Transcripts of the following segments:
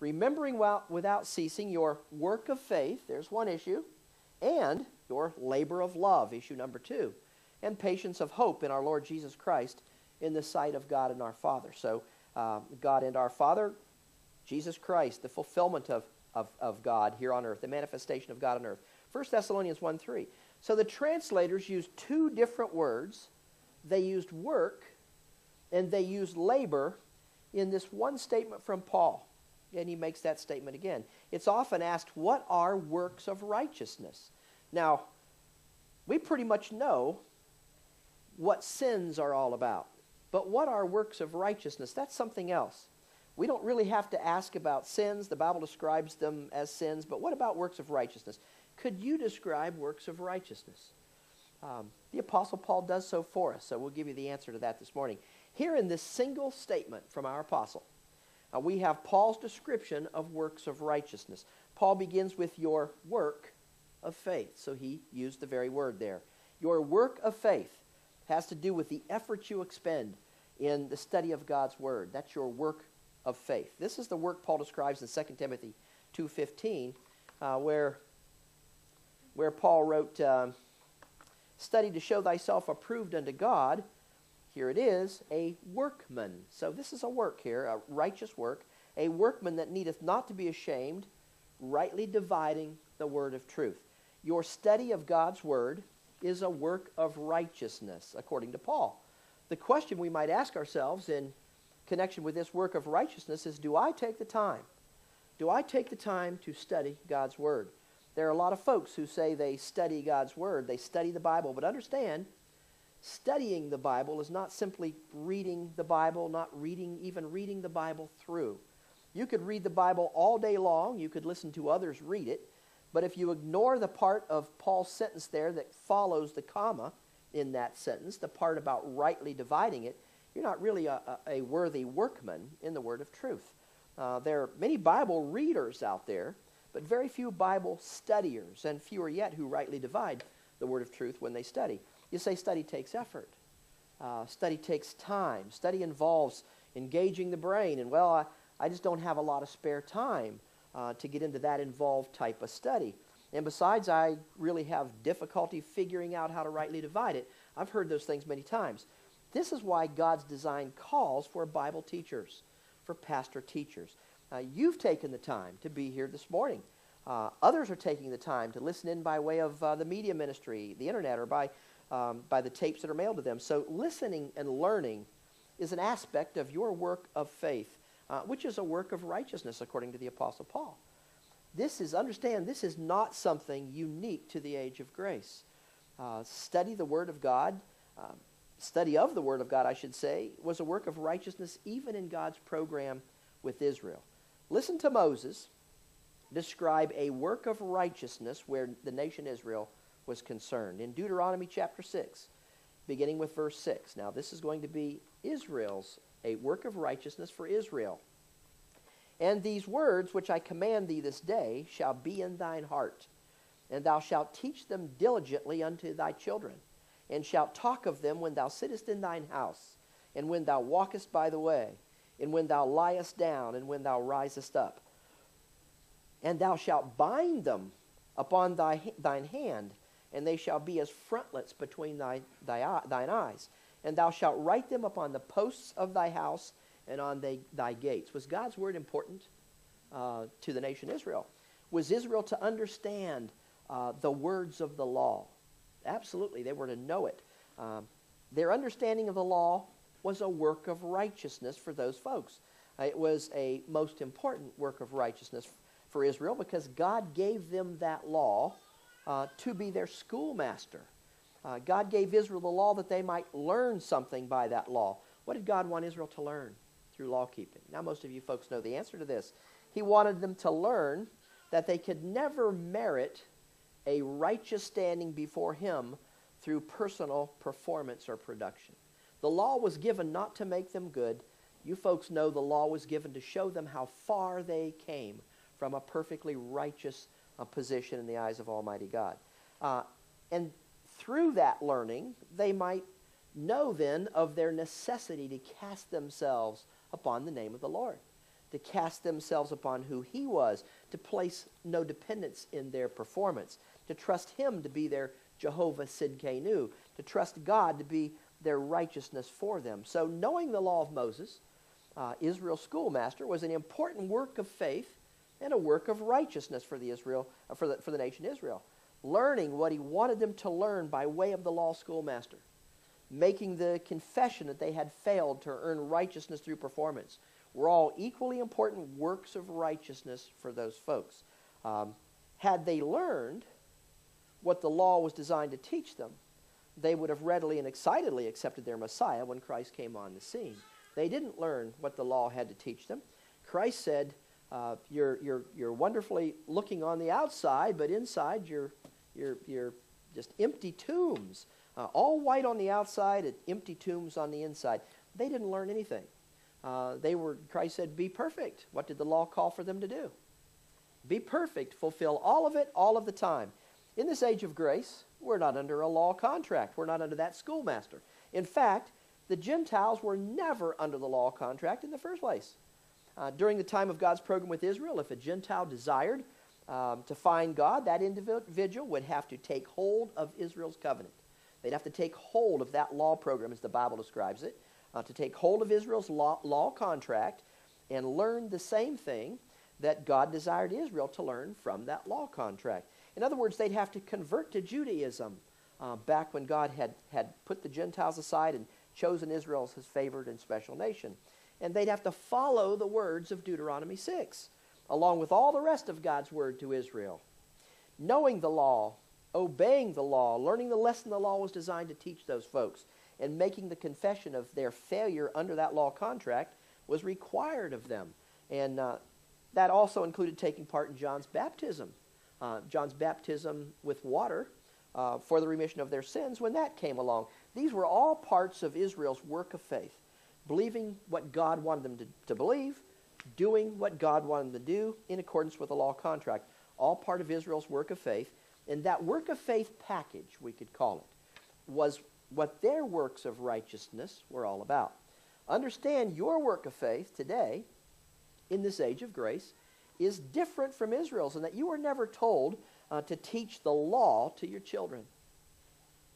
remembering without ceasing your work of faith, there's one issue, and your labor of love, issue number two, and patience of hope in our Lord Jesus Christ in the sight of God and our Father. So, uh, God and our Father, Jesus Christ, the fulfillment of, of, of God here on earth, the manifestation of God on earth. 1 Thessalonians 1 3. So the translators used two different words. They used work and they used labor in this one statement from Paul. And he makes that statement again. It's often asked, What are works of righteousness? Now, we pretty much know what sins are all about. But what are works of righteousness? That's something else. We don't really have to ask about sins. The Bible describes them as sins. But what about works of righteousness? Could you describe works of righteousness? Um, the Apostle Paul does so for us, so we'll give you the answer to that this morning. Here in this single statement from our Apostle, uh, we have Paul's description of works of righteousness. Paul begins with your work of faith, so he used the very word there. Your work of faith has to do with the effort you expend in the study of God's word. That's your work of faith. This is the work Paul describes in 2 Timothy 2.15, uh, where, where Paul wrote, uh, Study to show thyself approved unto God. Here it is, a workman. So this is a work here, a righteous work, a workman that needeth not to be ashamed, rightly dividing the word of truth. Your study of God's word is a work of righteousness, according to Paul. The question we might ask ourselves in connection with this work of righteousness is do I take the time? Do I take the time to study God's Word? There are a lot of folks who say they study God's Word, they study the Bible, but understand, studying the Bible is not simply reading the Bible, not reading, even reading the Bible through. You could read the Bible all day long, you could listen to others read it, but if you ignore the part of Paul's sentence there that follows the comma in that sentence, the part about rightly dividing it, you're not really a, a, worthy workman in the word of truth. Uh, there are many Bible readers out there, but very few Bible studiers, and fewer yet who rightly divide the word of truth when they study. You say study takes effort. Uh, study takes time. Study involves engaging the brain, and well, I, I just don't have a lot of spare time uh, to get into that involved type of study. And besides, I really have difficulty figuring out how to rightly divide it. I've heard those things many times. This is why God's design calls for Bible teachers, for pastor teachers. Uh, you've taken the time to be here this morning. Uh, others are taking the time to listen in by way of uh, the media ministry, the internet, or by, um, by the tapes that are mailed to them. So, listening and learning is an aspect of your work of faith uh, which is a work of righteousness according to the Apostle Paul. This is, understand, this is not something unique to the age of grace. Uh, study the Word of God, uh, study of the Word of God, I should say, was a work of righteousness even in God's program with Israel. Listen to Moses describe a work of righteousness where the nation Israel was concerned. In Deuteronomy chapter 6, beginning with verse 6. Now, this is going to be Israel's a work of righteousness for Israel. And these words which I command thee this day shall be in thine heart, and thou shalt teach them diligently unto thy children, and shalt talk of them when thou sittest in thine house, and when thou walkest by the way, and when thou liest down, and when thou risest up. And thou shalt bind them upon thy, thine hand, and they shall be as frontlets between thy, thy, thine eyes and thou shalt write them upon the posts of thy house and on thy, gates. Was God's word important uh, to the nation Israel? Was Israel to understand uh, the words of the law? Absolutely, they were to know it. Um, their understanding of the law was a work of righteousness for those folks. Uh, it was a most important work of righteousness for Israel because God gave them that law uh, to be their schoolmaster. Uh, God gave Israel the law that they might learn something by that law. What did God want Israel to learn through law keeping? Now, most of you folks know the answer to this. He wanted them to learn that they could never merit a righteous standing before Him through personal performance or production. The law was given not to make them good. You folks know the law was given to show them how far they came from a perfectly righteous uh, position in the eyes of Almighty God. Uh, and through that learning, they might know then of their necessity to cast themselves upon the name of the Lord. to cast themselves upon who he was, to place no dependence in their performance, to trust him to be their Jehovah Sidkenu, to trust God to be their righteousness for them. So, knowing the law of Moses, uh, Israel's schoolmaster, was an important work of faith and a work of righteousness for the Israel uh, for the, for the nation Israel. Learning what he wanted them to learn by way of the law schoolmaster, making the confession that they had failed to earn righteousness through performance, were all equally important works of righteousness for those folks. Um, had they learned what the law was designed to teach them, they would have readily and excitedly accepted their Messiah when Christ came on the scene. They didn't learn what the law had to teach them. Christ said, uh, you're, you're, you're wonderfully looking on the outside, but inside you're, you're, you're just empty tombs. Uh, all white on the outside and empty tombs on the inside. They didn't learn anything. Uh, they were, Christ said, be perfect. What did the law call for them to do? Be perfect. Fulfill all of it, all of the time. In this age of grace, we're not under a law contract. We're not under that schoolmaster. In fact, the Gentiles were never under the law contract in the first place. Uh, during the time of God's program with Israel, if a Gentile desired um, to find God, that individual would have to take hold of Israel's covenant. They'd have to take hold of that law program, as the Bible describes it, uh, to take hold of Israel's law, law contract and learn the same thing that God desired Israel to learn from that law contract. In other words, they'd have to convert to Judaism uh, back when God had, had put the Gentiles aside and chosen Israel as his favored and special nation. And they'd have to follow the words of Deuteronomy 6, along with all the rest of God's word to Israel. Knowing the law, obeying the law, learning the lesson the law was designed to teach those folks, and making the confession of their failure under that law contract was required of them. And uh, that also included taking part in John's baptism uh, John's baptism with water uh, for the remission of their sins when that came along. These were all parts of Israel's work of faith, believing what God wanted them to, to believe, doing what God wanted them to do in accordance with the law contract. All part of Israel's work of faith. And that work of faith package, we could call it, was what their works of righteousness were all about. Understand your work of faith today, in this age of grace, is different from Israel's, and that you were never told uh, to teach the law to your children.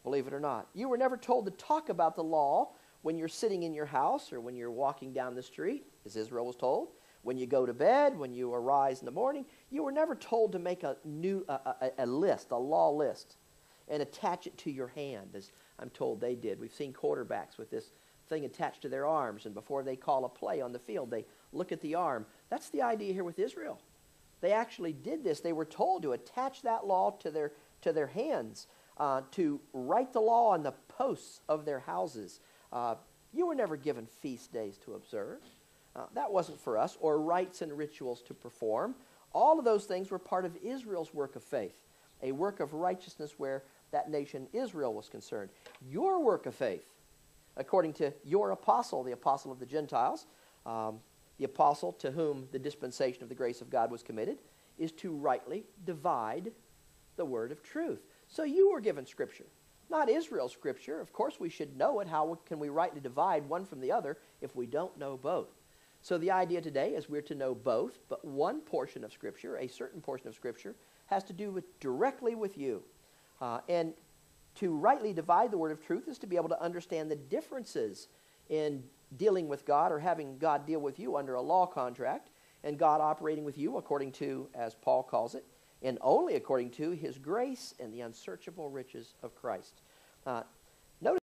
Believe it or not. You were never told to talk about the law when you're sitting in your house or when you're walking down the street, as Israel was told. When you go to bed, when you arise in the morning, you were never told to make a new a, a, a list, a law list, and attach it to your hand, as I'm told they did. We've seen quarterbacks with this thing attached to their arms, and before they call a play on the field, they look at the arm. That's the idea here with Israel. They actually did this. They were told to attach that law to their, to their hands, uh, to write the law on the posts of their houses. Uh, you were never given feast days to observe. Uh, that wasn't for us, or rites and rituals to perform. All of those things were part of Israel's work of faith, a work of righteousness where that nation Israel was concerned. Your work of faith, according to your apostle, the apostle of the Gentiles, um, the apostle to whom the dispensation of the grace of God was committed, is to rightly divide the word of truth. So you were given Scripture, not Israel's Scripture. Of course, we should know it. How can we rightly divide one from the other if we don't know both? So the idea today is we're to know both, but one portion of Scripture, a certain portion of Scripture, has to do with directly with you. Uh, and to rightly divide the word of truth is to be able to understand the differences in dealing with God or having God deal with you under a law contract and God operating with you according to, as Paul calls it, and only according to his grace and the unsearchable riches of Christ. Uh,